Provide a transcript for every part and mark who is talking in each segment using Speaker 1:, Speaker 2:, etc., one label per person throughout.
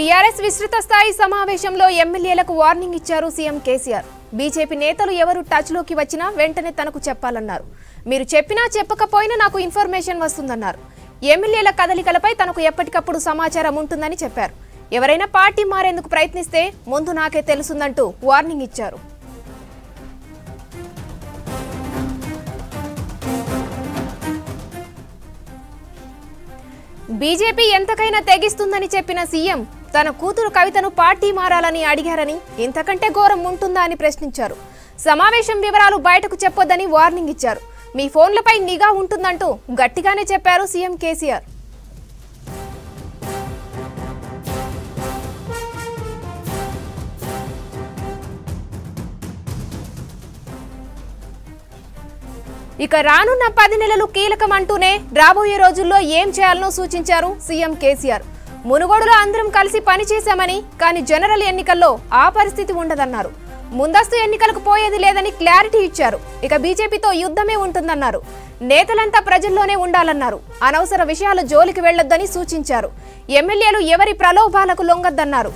Speaker 1: TRS విస్తృత స్థాయి సమావేశంలో ఎమ్మెల్యేలకు వార్నింగ్ ఇచ్చారు సీఎం కేసీఆర్. బీజేపీ నేతలు ఎవరు టచ్లోకి వచ్చినా వెంటనే తనకు చెప్పాలన్నారు. మీరు చెప్పినా చెప్పకపోయినా నాకు ఇన్ఫర్మేషన్ వస్తుందన్నారు. ఎమ్మెల్యేల కదలికలపై తనకు ఎప్పటికప్పుడు సమాచారం ఉంటుందని చెప్పారు. ఎవరైనా పార్టీ మారేందుకు ప్రయత్నిస్తే ముందు నాకే తెలుసుందంటూ వార్నింగ్ ఇచ్చారు. బీజేపీ ఎంతకైనా తెగిస్తుందని చెప్పిన సీఎం తన కూతురు కవితను పార్టీ మారాలని అడిగారని ఇంతకంటే ఘోరం ఉంటుందా అని ప్రశ్నించారు. సమావేశం వివరాలు బయటకు చెప్పొద్దని వార్నింగ్ ఇచ్చారు. మీ ఫోన్లపై నిఘా ఉంటుందంటూ గట్టిగానే చెప్పారు సీఎం కేసీఆర్. ఇక రానున్న పది నెలలు కీలకం అంటూనే రాబోయే రోజుల్లో ఏం చేయాలనో సూచించారు సీఎం కేసీఆర్. మునుగోడులో అందరం కలిసి పనిచేశామని కానీ జనరల్ ఎన్నికల్లో ఆ పరిస్థితి ఉండదన్నారు. ముందస్తు ఎన్నికలకు పోయేది లేదని క్లారిటీ ఇచ్చారు. ఇక బీజేపీతో యుద్ధమే ఉంటుందన్నారు. నేతలంతా ప్రజల్లోనే ఉండాలన్నారు. అనవసర విషయాల జోలికి వెళ్ళొద్దని సూచించారు. ఎమ్మెల్యేలు ఎవరి ప్రలోభాలకు లొంగొద్దన్నారు.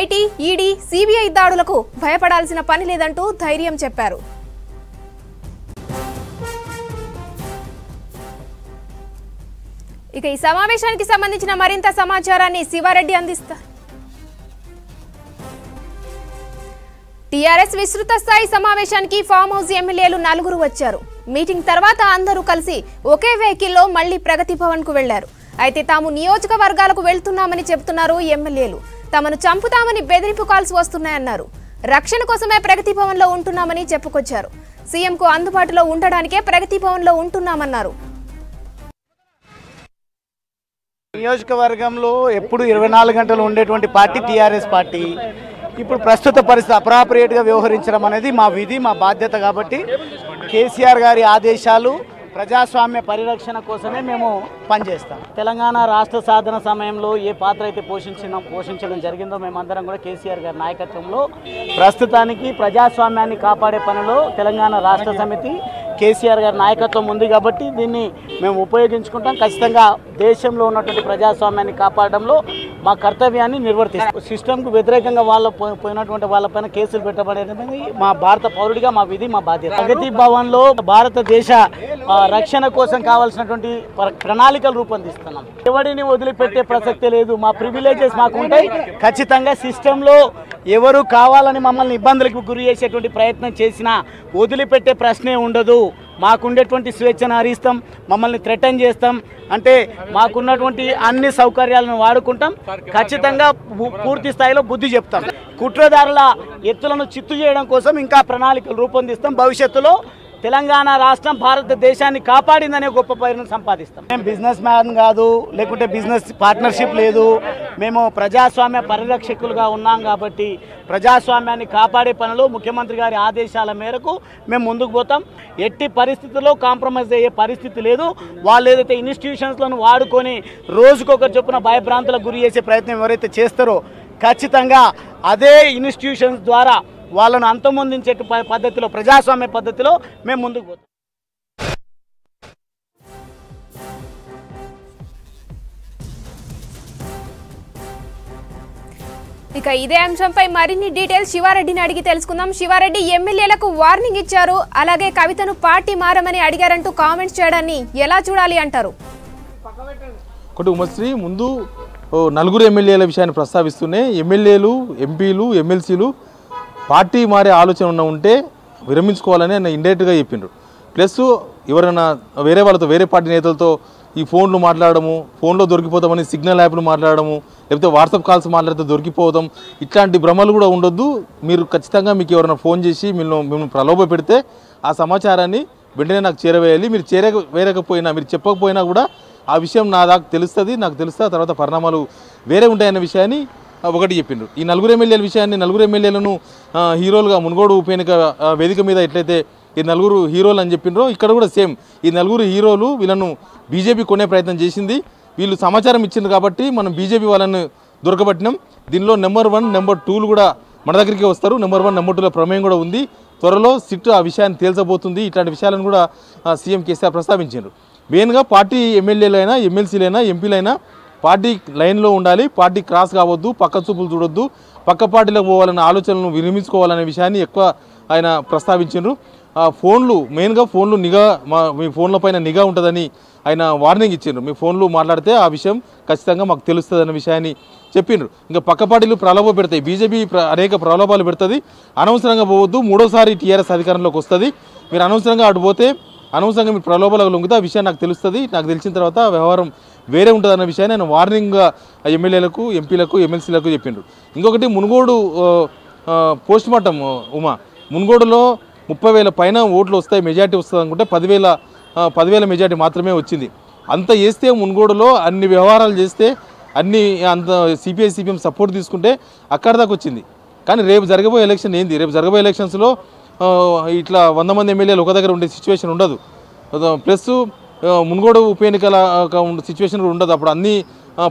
Speaker 1: ఐటీ ఈడీ సిబిఐ దాడులకు భయపడాల్సిన పని లేదంటూ ధైర్యం చెప్పారు. ఇక ఈ సమావేశానికి సంబంధించిన మరింత సమాచారాన్ని శివారెడ్డి అందిస్తారు. టీఆర్ఎస్ విస్తృత స్థాయి సమావేశానికి ఫామ్ హౌస్ ఎమ్మెల్యేలు నలుగురు వచ్చారు. మీటింగ్ తర్వాత అందరూ కలిసి ఒకే వెహికల్లో మళ్ళీ ప్రగతి భవన్కు వెళ్ళారు. అయితే తాము నియోజకవర్గాలకు వెళ్తున్నామని చెబుతున్నారు ఎమ్మెల్యేలు. తమను చంపుతామని బెదిరింపు కాల్స్ వస్తున్నాయన్నారు. రక్షణ కోసమే ప్రగతి భవన్లో ఉంటున్నామని చెప్పుకొచ్చారు. సీఎంకు అందుబాటులో ఉండడానికే ప్రగతి భవన్లో ఉంటున్నామన్నారు.
Speaker 2: నియోజకవర్గంలో ఎప్పుడు ఇరవై నాలుగు గంటలు ఉండేటువంటి పార్టీ టీఆర్ఎస్ పార్టీ ఇప్పుడు ప్రస్తుత పరిస్థితి అప్రాపరియేట్గా వ్యవహరించడం అనేది మా విధి మా బాధ్యత కాబట్టి కేసీఆర్ గారి ఆదేశాలు ప్రజాస్వామ్య పరిరక్షణ కోసమే మేము పనిచేస్తాం. తెలంగాణ రాష్ట్ర సాధన సమయంలో ఏ పాత్ర అయితే పోషించిన పోషించడం జరిగిందో మేమందరం కూడా కేసీఆర్ గారి నాయకత్వంలో ప్రస్తుతానికి ప్రజాస్వామ్యాన్ని కాపాడే పనిలో తెలంగాణ రాష్ట్ర సమితి కేసీఆర్ గారి నాయకత్వం ఉంది కాబట్టి దీన్ని మేము ఉపయోగించుకుంటాం. ఖచ్చితంగా దేశంలో ఉన్నటువంటి ప్రజాస్వామ్యాన్ని కాపాడడంలో మా కర్తవ్యాన్ని నిర్వర్తిస్తాం. సిస్టమ్కు వ్యతిరేకంగా వాళ్ళ పో- పోయినటువంటి వాళ్ళపైన కేసులు పెట్టబడేది మా భారత పౌరుడిగా మా విధి మా బాధ్యత. ప్రగతి భవన్లో భారతదేశ రక్షణ కోసం కావాల్సినటువంటి ప్ర- ప్రణాళికలు రూపొందిస్తున్నాం. ఎవరిని వదిలిపెట్టే ప్రసక్తి లేదు. మా ప్రివిలేజెస్ మాకు ఉంటాయి ఖచ్చితంగా సిస్టంలో ఎవరు కావాలని మమ్మల్ని ఇబ్బందులకు గురి చేసేటువంటి ప్రయత్నం చేసినా వదిలిపెట్టే ప్రశ్నే ఉండదు. మాకుండేటువంటి స్వేచ్ఛను హరిస్తాం మమ్మల్ని థ్రెటన్ చేస్తాం. అంటే మాకున్నటువంటి అన్ని సౌకర్యాలను వాడుకుంటాం. ఖచ్చితంగా పూర్తి స్థాయిలో బుద్ధి చెప్తాం. కుట్రదారుల ఎత్తులను చిత్తు చేయడం కోసం ఇంకా ప్రణాళికలు రూపొందిస్తాం. భవిష్యత్తులో తెలంగాణ రాష్ట్రం భారతదేశాన్ని కాపాడిందనే గొప్ప పేరును సంపాదిస్తాం. మేము బిజినెస్ మ్యాన్ కాదు లేకుంటే బిజినెస్ పార్ట్నర్షిప్ లేదు. మేము ప్రజాస్వామ్య పరిరక్షకులుగా ఉన్నాం కాబట్టి ప్రజాస్వామ్యాన్ని కాపాడే పనులు ముఖ్యమంత్రి గారి ఆదేశాల మేరకు మేము ముందుకు పోతాం. ఎట్టి పరిస్థితుల్లో కాంప్రమైజ్ అయ్యే పరిస్థితి లేదు. వాళ్ళు ఏదైతే ఇన్స్టిట్యూషన్స్లను వాడుకొని రోజుకొకరు చొప్పున భయభ్రాంతులకు గురి చేసే ప్రయత్నం ఎవరైతే చేస్తారో ఖచ్చితంగా అదే ఇన్స్టిట్యూషన్స్ ద్వారా వాళ్ళను అంతమొందించే ప- పద్ధతిలో ప్రజాస్వామ్య పద్ధతిలో మేము ముందుకు పోతాం.
Speaker 1: ఇక ఇదే అంశంపై మరిన్ని డీటెయిల్స్ శివారెడ్డిని అడిగి తెలుసుకుందాం. శివారెడ్డి ఎమ్మెల్యేలకు వార్నింగ్ ఇచ్చారు. అలాగే కవితను పార్టీ మారమని అడిగారంటూ కామెంట్స్ చేయడాన్ని ఎలా చూడాలి అంటారు?
Speaker 3: ఒకటి ఉమశ్రీ ముందు ఓ నలుగురు ఎమ్మెల్యేల విషయాన్ని ప్రస్తావిస్తూనే ఎమ్మెల్యేలు ఎంపీలు ఎమ్మెల్సీలు పార్టీ మారే ఆలోచన ఉన్న ఉంటే విరమించుకోవాలని ఆయన ఇండైరెక్ట్గా చెప్పిండ్రు. ప్లస్ ఎవరైనా వేరే వాళ్ళతో వేరే పార్టీ నేతలతో ఈ ఫోన్లు మాట్లాడము ఫోన్లో దొరికిపోతామని సిగ్నల్ యాప్లు మాట్లాడము లేకపోతే వాట్సాప్ కాల్స్ మాట్లాడితే దొరికిపోతాం. ఇట్లాంటి భ్రమలు కూడా ఉండొద్దు. మీరు ఖచ్చితంగా మీకు ఎవరైనా ఫోన్ చేసి మిమ్మల్ని మిమ్మల్ని ప్రలోభ పెడితే ఆ సమాచారాన్ని వెంటనే నాకు చేరవేయాలి. మీరు చేరక వేరకపోయినా మీరు చెప్పకపోయినా కూడా ఆ విషయం నా దాకా తెలుస్తుంది నాకు తెలుస్తా తర్వాత పరిణామాలు వేరే ఉంటాయన్న విషయాన్ని ఒకటి చెప్పిండ్రు. ఈ నలుగురు ఎమ్మెల్యేల విషయాన్ని నలుగురు ఎమ్మెల్యేలను హీరోలుగా మునుగోడు ఉప ఎన్నిక వేదిక మీద ఎట్లయితే ఈ నలుగురు హీరోలు అని చెప్పిండ్రో ఇక్కడ కూడా సేమ్. ఈ నలుగురు హీరోలు వీళ్ళను బీజేపీ కొనే ప్రయత్నం చేసింది. వీళ్ళు సమాచారం ఇచ్చిండ్రు కాబట్టి మనం బీజేపీ వాళ్ళని దొరకబట్టినాం. దీనిలో నెంబర్ వన్ నెంబర్ టూలు కూడా మన దగ్గరికి వస్తారు. నెంబర్ వన్ నెంబర్ టూల ప్రమేయం కూడా ఉంది. త్వరలో సిట్ ఆ విషయాన్ని తేల్చబోతుంది. ఇట్లాంటి విషయాలను కూడా సీఎం కేసీఆర్ ప్రస్తావించారు మెయిన్గా పార్టీ ఎమ్మెల్యేలైనా ఎమ్మెల్సీలైనా ఎంపీలైనా పార్టీ లైన్లో ఉండాలి. పార్టీ క్రాస్ కావద్దు పక్క చూపులు చూడొద్దు. పక్క పార్టీలకు పోవాలన్న ఆలోచనలను విరమించుకోవాలనే విషయాన్ని ఎక్కువ ఆయన ప్రస్తావించారు ఫోన్లు మెయిన్గా ఫోన్లు నిఘా మా మీ ఫోన్ల పైన నిఘా ఉంటుందని ఆయన వార్నింగ్ ఇచ్చిండ్రు. మీ ఫోన్లు మాట్లాడితే ఆ విషయం ఖచ్చితంగా మాకు తెలుస్తుంది అన్న విషయాన్ని చెప్పిండ్రు. ఇంకా పక్క పార్టీలు ప్రలోభ పెడతాయి. బీజేపీ అనేక ప్రలోభాలు పెడుతుంది. అనవసరంగా పోవద్దు. మూడోసారి టీఆర్ఎస్ అధికారంలోకి వస్తుంది. మీరు అనవసరంగా అటు పోతే అనవసరంగా మీరు ప్రలోభాలకు లొంగితే ఆ విషయం నాకు తెలుస్తుంది. నాకు తెలిసిన తర్వాత వ్యవహారం వేరే ఉంటుంది అన్న విషయాన్ని ఆయన వార్నింగ్గా ఎమ్మెల్యేలకు ఎంపీలకు ఎమ్మెల్సీలకు చెప్పిండ్రు. ఇంకొకటి మునుగోడు పోస్ట్ మార్టం ఉమా. మునుగోడులో ముప్పై వేల పైన ఓట్లు వస్తాయి మెజార్టీ వస్తుంది అనుకుంటే పదివేల పదివేల మెజార్టీ మాత్రమే వచ్చింది. అంత చేస్తే మున్గోడులో అన్ని వ్యవహారాలు చేస్తే అన్ని అంత సిపిఐ సిపిఎం సపోర్ట్ తీసుకుంటే అక్కడ దాకా వచ్చింది. కానీ రేపు జరగబోయే ఎలక్షన్ ఏంది? రేపు జరగబోయే ఎలక్షన్స్లో ఇట్లా వంద మంది ఎమ్మెల్యేలు ఒక దగ్గర ఉండే సిచ్యువేషన్ ఉండదు. ప్లస్ మున్గోడు ఉప ఎన్నికల సిచ్యువేషన్ కూడా ఉండదు. అప్పుడు అన్ని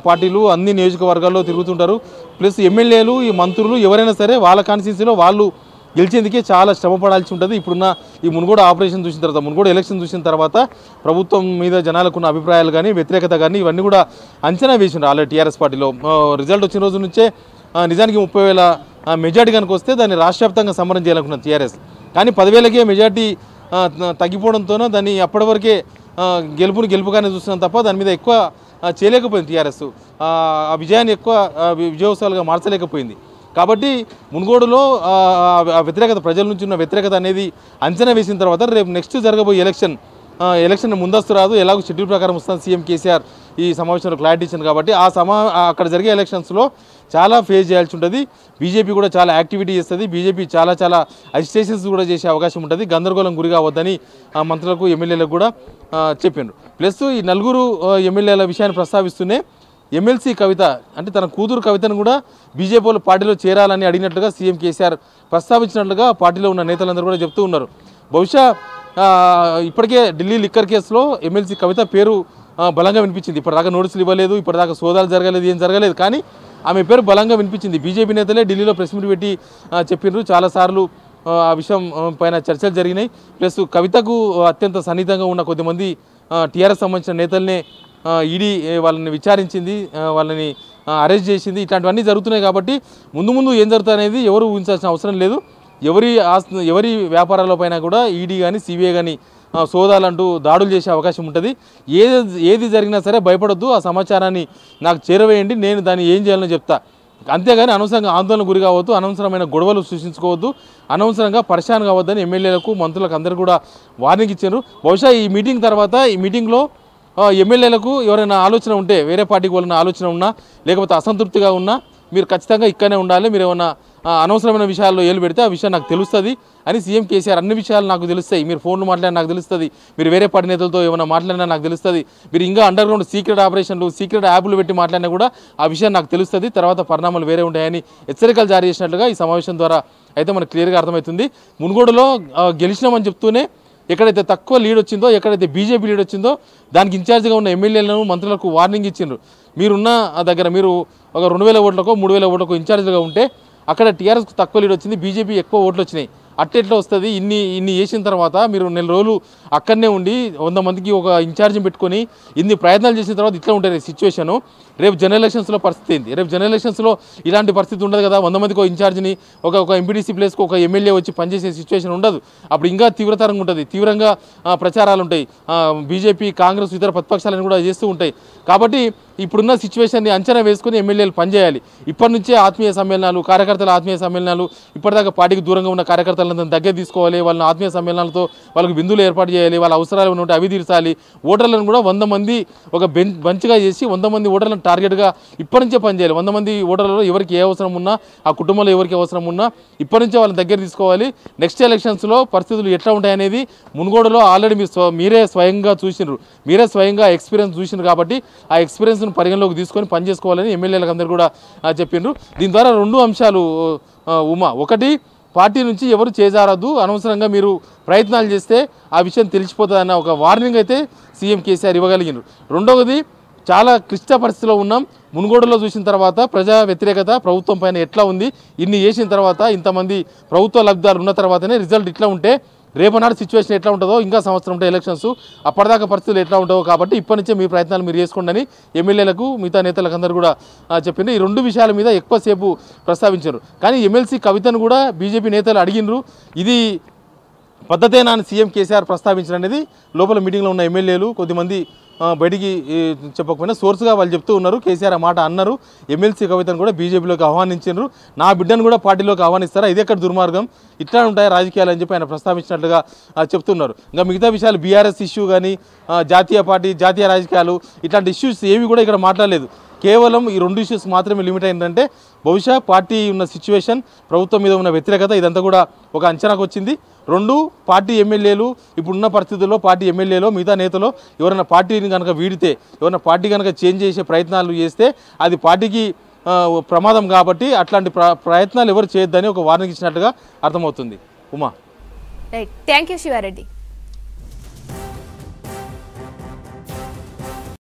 Speaker 3: పార్టీలు అన్ని నియోజకవర్గాల్లో తిరుగుతుంటారు. ప్లస్ ఎమ్మెల్యేలు ఈ మంత్రులు ఎవరైనా సరే వాళ్ళ కాన్స్టిట్యూన్సీలో వాళ్ళు గెలిచేందుకే చాలా శ్రమ పడాల్సి ఉంటుంది. ఇప్పుడున్న ఈ మునుగోడు ఆపరేషన్ చూసిన తర్వాత మునుగోడు ఎలక్షన్ చూసిన తర్వాత ప్రభుత్వం మీద జనాలకున్న అభిప్రాయాలు కానీ వ్యతిరేకత కానీ ఇవన్నీ కూడా అంచనా వేసిండ్రు ఆల్రెడీ టీఆర్ఎస్ పార్టీలో. రిజల్ట్ వచ్చిన రోజు నుంచే నిజానికి ముప్పై వేల మెజార్టీ కనుక వస్తే దాన్ని రాష్ట్ర వ్యాప్తంగా సమరం చేయాలనుకున్న టీఆర్ఎస్. కానీ పదివేలకే మెజార్టీ ఆ, తగ్గిపోవడంతోనో దాన్ని అప్పటి వరకే గెలుపుని గెలుపుగానే చూస్తున్నాం తప్ప దాని మీద ఎక్కువ చేయలేకపోయింది టీఆర్ఎస్. ఆ విజయాన్ని ఎక్కువ విజయోత్సవాలుగా మార్చలేకపోయింది. కాబట్టి మునుగోడులో వ్యతిరేకత ప్రజల నుంచి ఉన్న వ్యతిరేకత అనేది అంచనా వేసిన తర్వాత రేపు నెక్స్ట్ జరగబోయే ఎలక్షన్ ఎలక్షన్ ముందస్తు రాదు. ఎలాగో షెడ్యూల్ ప్రకారం వస్తుంది సీఎం కేసీఆర్ ఈ సమావేశంలో క్లారిటీ ఇచ్చింది కాబట్టి ఆ సమా అక్కడ జరిగే ఎలక్షన్స్లో చాలా ఫేస్ చేయాల్సి ఉంటుంది. బీజేపీ కూడా చాలా యాక్టివిటీ చేస్తుంది. బీజేపీ చాలా చాలా అజిటేషన్స్ కూడా చేసే అవకాశం ఉంటుంది. గందరగోళం గురి కావద్దని ఆ మంత్రులకు ఎమ్మెల్యేలకు కూడా చెప్పిండ్రు ప్లస్ ఈ నలుగురు ఎమ్మెల్యేల విషయాన్ని ప్రస్తావిస్తూనే ఎమ్మెల్సీ కవిత అంటే తన కూతురు కవితను కూడా బీజేపీ వాళ్ళు పార్టీలో చేరాలని అడిగినట్లుగా సీఎం కేసీఆర్ ప్రస్తావించినట్లుగా పార్టీలో ఉన్న నేతలందరూ కూడా చెప్తూ ఉన్నారు. బహుశా ఇప్పటికే ఢిల్లీ లిక్కర్ కేసులో ఎమ్మెల్సీ కవిత పేరు బలంగా వినిపించింది. ఇప్పటిదాకా నోటీసులు ఇవ్వలేదు ఇప్పటిదాకా సోదాలు జరగలేదు ఏం జరగలేదు. కానీ ఆమె పేరు బలంగా వినిపించింది. బీజేపీ నేతలే ఢిల్లీలో ప్రెస్ మీట్ పెట్టి చెప్పినారు చెప్పిండ్రు చాలాసార్లు ఆ, ఆ విషయం పైన చర్చలు జరిగినాయి. ప్లస్ కవితకు అత్యంత సన్నిహితంగా ఉన్న కొద్దిమంది టీఆర్ఎస్ సంబంధించిన నేతల్నే ఈడీ వాళ్ళని విచారించింది వాళ్ళని అరెస్ట్ చేసింది ఇట్లాంటివన్నీ జరుగుతున్నాయి కాబట్టి ముందు ముందు ఏం జరుగుతుంది ఎవరు ఊహించాల్సిన అవసరం లేదు. ఎవరి ఆస్తి ఎవరి వ్యాపారాలపైన కూడా ఈడీ కానీ సిబిఐ కానీ సోదాలంటూ దాడులు చేసే అవకాశం ఉంటుంది. ఏది ఏది జరిగినా సరే భయపడొద్దు ఆ సమాచారాన్ని నాకు చేరవేయండి నేను దాన్ని ఏం చేయాలని చెప్తా. అంతేగాని అనవసరంగా ఆందోళన గురి కావద్దు అనవసరమైన గొడవలు సృష్టించుకోవద్దు అనవసరంగా పరిశాన్ కావద్దని ఎమ్మెల్యేలకు మంత్రులకు అందరూ కూడా వార్నింగ్ ఇచ్చారు. బహుశా ఈ మీటింగ్ తర్వాత ఈ మీటింగ్లో ఎమ్మెల్యేలకు ఎవరైనా ఆలోచన ఉంటే వేరే పార్టీకి వాళ్ళని ఆలోచన ఉన్నా లేకపోతే అసంతృప్తిగా ఉన్నా మీరు ఖచ్చితంగా ఇక్కడనే ఉండాలి మీరు ఏమైనా అనవసరమైన విషయాల్లో ఏలు పెడితే ఆ విషయం నాకు తెలుస్తుంది అని సీఎం కేసీఆర్ అన్ని విషయాలు నాకు తెలుస్తాయి. మీరు ఫోన్లు మాట్లాడినా నాకు తెలుస్తుంది మీరు వేరే పార్టీ నేతలతో ఏమైనా మాట్లాడినా నాకు తెలుస్తుంది మీరు ఇంకా అండర్ గ్రౌండ్ సీక్రెట్ ఆపరేషన్లు సీక్రెట్ యాప్లు పెట్టి మాట్లాడినా కూడా ఆ విషయం నాకు తెలుస్తుంది. తర్వాత పరిణామాలు వేరే ఉంటాయని హెచ్చరికలు జారీ చేసినట్లుగా ఈ సమావేశం ద్వారా అయితే మనకు క్లియర్గా అర్థమవుతుంది. మునుగోడులో గెలిచినామని చెప్తూనే ఎక్కడైతే తక్కువ లీడ్ వచ్చిందో ఎక్కడైతే బీజేపీ లీడ్ వచ్చిందో దానికి ఇన్ఛార్జ్గా ఉన్న ఎమ్మెల్యేలను మంత్రులకు వార్నింగ్ ఇచ్చిండ్రు. మీరున్న ఆ దగ్గర మీరు ఒక రెండు వేల ఓట్లకో మూడు వేల ఓట్లకో ఇన్ఛార్జ్గా ఉంటే అక్కడ టీఆర్ఎస్కు తక్కువ లీడ్ వచ్చింది బీజేపీ ఎక్కువ ఓట్లు వచ్చినాయి. అట్టెట్లా వస్తుంది? ఇన్ని ఇన్ని చేసిన తర్వాత మీరు నెల రోజులు అక్కడనే ఉండి వంద మందికి ఒక ఇన్ఛార్జిని పెట్టుకొని ఇన్ని ప్రయత్నాలు చేసిన తర్వాత ఇట్లా ఉంటుంది సిచ్యువేషను రేపు జనరల్ ఎలక్షన్స్లో పరిస్థితి ఏంది? రేపు జనరల్ ఎలక్షన్స్లో ఇలాంటి పరిస్థితి ఉండదు కదా? వంద మందికి ఒక ఇన్ఛార్జ్ని ఒక ఒక ఎంపీడీసీ ప్లేస్కి ఒక ఎమ్మెల్యే వచ్చి పనిచేసే సిచ్యువేషన్ ఉండదు. అప్పుడు ఇంకా తీవ్రతరంగా ఉంటుంది. తీవ్రంగా ప్రచారాలు ఉంటాయి. బీజేపీ కాంగ్రెస్ ఇతర ప్రతిపక్షాలను కూడా చేస్తూ ఉంటాయి. కాబట్టి ఇప్పుడున్న సిచ్యువేషన్ని అంచనా వేసుకుని ఎమ్మెల్యేలు పనిచేయాలి. ఇప్పటి నుంచే ఆత్మీయ సమ్మేళనాలు కార్యకర్తల ఆత్మీయ సమ్మేళనాలు ఇప్పటిదాకా పార్టీకి దూరంగా ఉన్న కార్యకర్తలందరినీ దగ్గర తీసుకోవాలి. వాళ్ళని ఆత్మీయ సమ్మేళనాలతో వాళ్ళకి బిందులు ఏర్పాటు చేయాలి. వాళ్ళ అవసరాలు ఉంటే అవి తీర్చాలి. ఓటర్లను కూడా వంద మంది ఒక బెంచ్ బంచ్గా చేసి వంద మంది ఓటర్లను టార్గెట్గా ఇప్పటి నుంచే పనిచేయాలి. వంద మంది ఓటర్లలో ఎవరికి ఏ అవసరం ఉన్నా ఆ కుటుంబంలో ఎవరికి అవసరం ఉన్నా ఇప్పటి నుంచే వాళ్ళని దగ్గర తీసుకోవాలి. నెక్స్ట్ ఎలక్షన్స్లో పరిస్థితులు ఎట్లా ఉంటాయనేది మునుగోడులో ఆల్రెడీ మీరు మీరే స్వయంగా చూసినారు మీరే స్వయంగా ఎక్స్పీరియన్స్ చూసినారు కాబట్టి ఆ ఎక్స్పీరియన్స్ను పరిగణలోకి తీసుకొని పనిచేసుకోవాలని ఎమ్మెల్యేలకు అందరూ కూడా చెప్పినారు చెప్పిండ్రు దీని ద్వారా రెండు అంశాలు ఉమా. ఒకటి పార్టీ నుంచి ఎవరు చేజారద్దు. అనవసరంగా మీరు ప్రయత్నాలు చేస్తే ఆ విషయం తెలిసిపోతుందన్న ఒక వార్నింగ్ అయితే సీఎం కేసీఆర్ ఇవ్వగలిగినారు రెండవది చాలా క్లిష్ట పరిస్థితిలో ఉన్నాం. మునుగోడులో చూసిన తర్వాత ప్రజా వ్యతిరేకత ప్రభుత్వం పైన ఎట్లా ఉంది? ఇన్ని చేసిన తర్వాత ఇంతమంది ప్రభుత్వ లబ్ధాలు ఉన్న తర్వాతనే రిజల్ట్ ఇట్లా ఉంటే రేపు నాడు సిచ్యువేషన్ ఎట్లా ఉంటుందో ఇంకా సంవత్సరం ఉంటే ఎలక్షన్స్ అప్పటిదాకా పరిస్థితులు ఎట్లా ఉంటావో కాబట్టి ఇప్పటి నుంచే మీ ప్రయత్నాలు మీరు చేసుకోండి ఎమ్మెల్యేలకు మిగతా నేతలకు అందరూ కూడా చెప్పింది చెప్పిండ్రు ఈ రెండు విషయాల మీద ఎక్కువసేపు ప్రస్తావించారు. కానీ ఎమ్మెల్సీ కవితను కూడా బీజేపీ నేతలు అడిగినరు. ఇది పద్ధతేనా అని సీఎం కేసీఆర్ ప్రస్తావించడం అనేది లోపల మీటింగ్లో ఉన్న ఎమ్మెల్యేలు కొద్దిమంది బయటికి చెప్పకపోయినా సోర్స్గా వాళ్ళు చెప్తూ ఉన్నారు. కేసీఆర్ ఆ మాట అన్నారు. ఎమ్మెల్సీ కవితను కూడా బీజేపీలోకి ఆహ్వానించారు నా బిడ్డను కూడా పార్టీలోకి ఆహ్వానిస్తారా? ఇది ఎక్కడ దుర్మార్గం. ఇట్లా ఉంటాయి రాజకీయాలు అని చెప్పి ఆయన ప్రస్తావించినట్లుగా చెప్తున్నారు. ఇంకా మిగతా విషయాలు బీఆర్ఎస్ ఇష్యూ కానీ జాతీయ పార్టీ జాతీయ రాజకీయాలు ఇట్లాంటి ఇష్యూస్ ఏవి కూడా ఇక్కడ మాట్లాడలేదు. కేవలం ఈ రెండు ఇష్యూస్ మాత్రమే లిమిట్ అయిందంటే బహుశా పార్టీ ఉన్న సిచ్యువేషన్ ప్రభుత్వం మీద ఉన్న వ్యతిరేకత ఇదంతా కూడా ఒక అంచనాకు వచ్చింది. రెండు పార్టీ ఎమ్మెల్యేలు ఇప్పుడున్న పరిస్థితుల్లో పార్టీ ఎమ్మెల్యేలో మిగతా నేతలో ఎవరైనా పార్టీని కనుక వీడితే ఎవరైనా పార్టీ కనుక చేంజ్ చేసే ప్రయత్నాలు చేస్తే అది పార్టీకి ప్రమాదం కాబట్టి అట్లాంటి ప్ర ప్రయత్నాలు ఎవరు చేయొద్దని ఒక వార్నింగ్ ఇచ్చినట్టుగా అర్థమవుతుంది. ఉమా.
Speaker 1: Thank you Sivareddy